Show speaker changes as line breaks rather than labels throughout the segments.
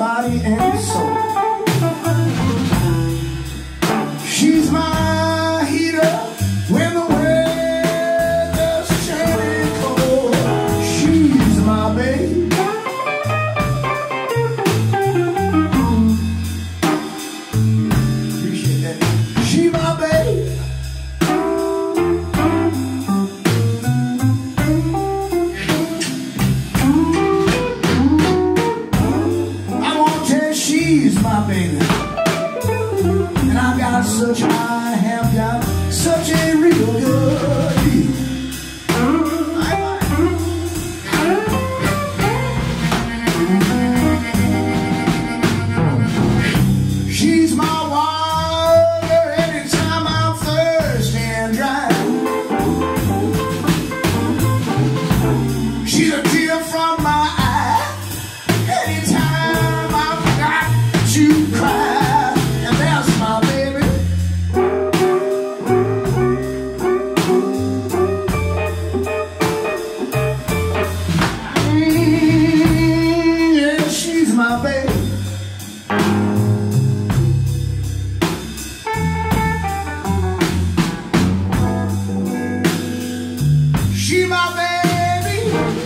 body and soul. my baby. And I've got such high. She my baby.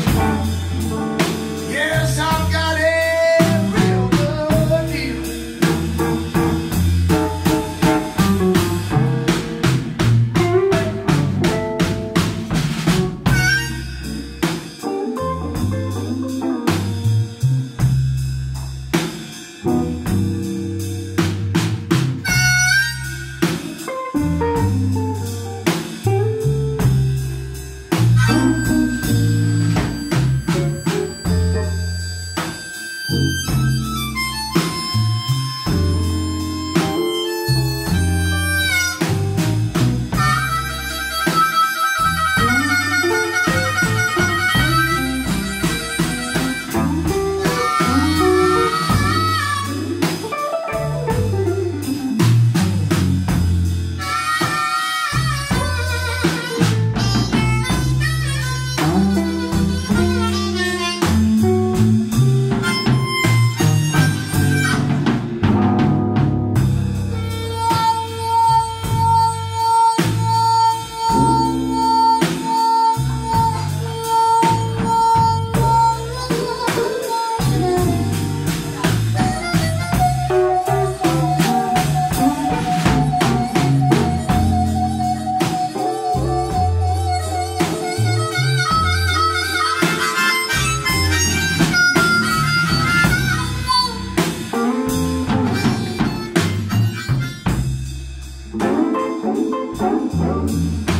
Oh, oh, oh.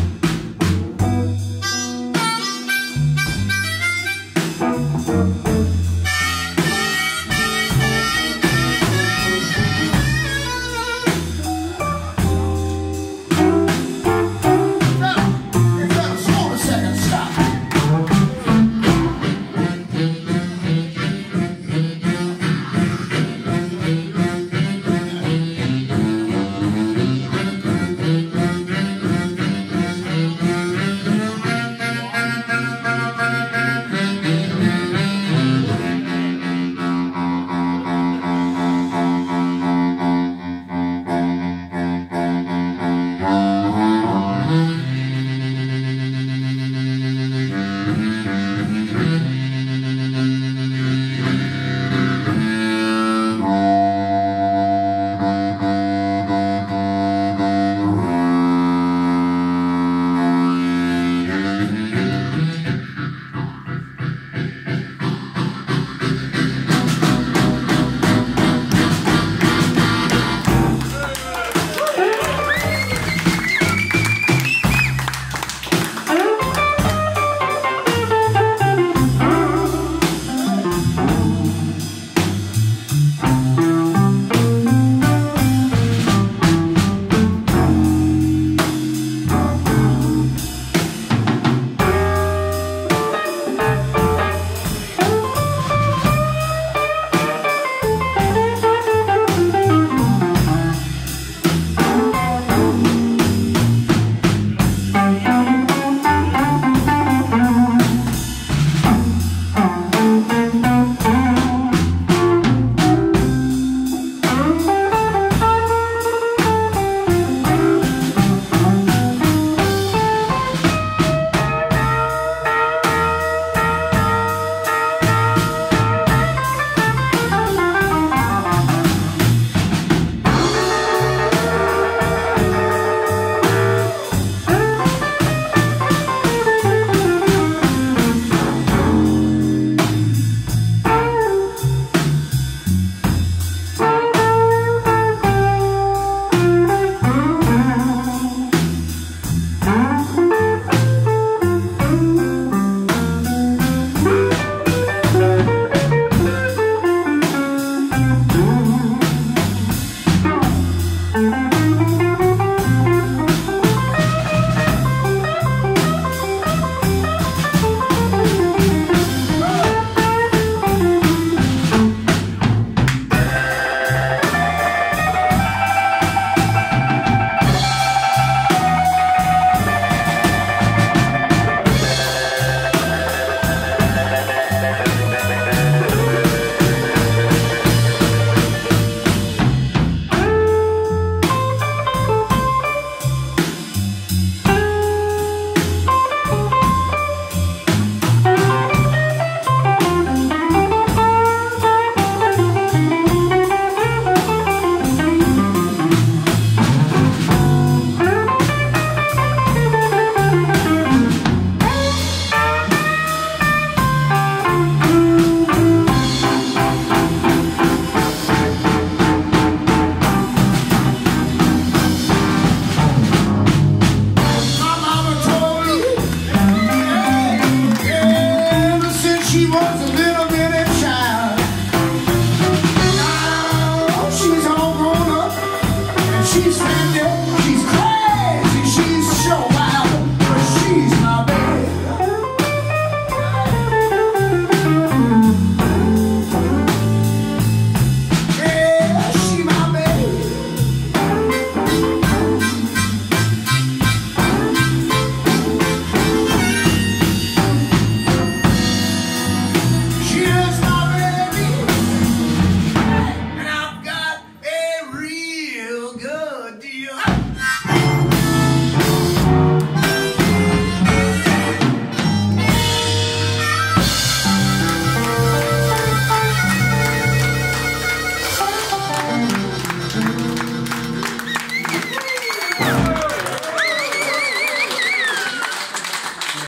She's standing, she's